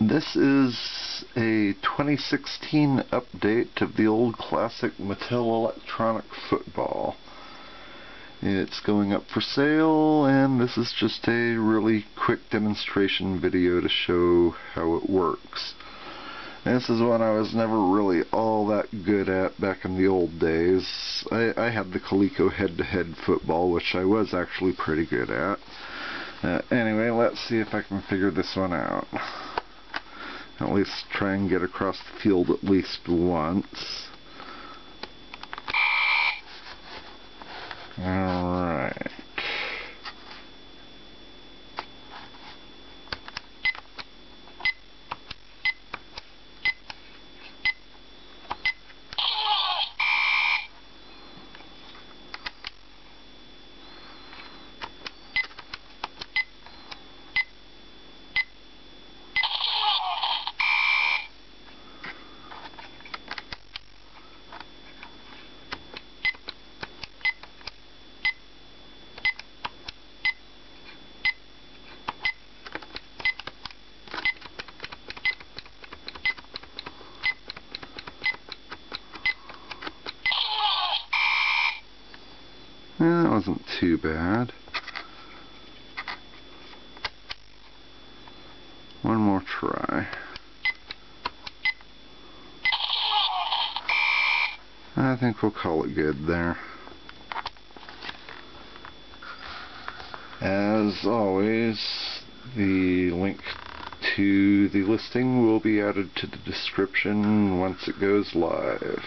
This is a 2016 update of the old classic Mattel Electronic Football. It's going up for sale and this is just a really quick demonstration video to show how it works. this is one I was never really all that good at back in the old days. I, I had the Coleco head-to-head -head football which I was actually pretty good at. Uh, anyway, let's see if I can figure this one out at least try and get across the field at least once. That wasn't too bad. One more try. I think we'll call it good there. As always, the link to the listing will be added to the description once it goes live.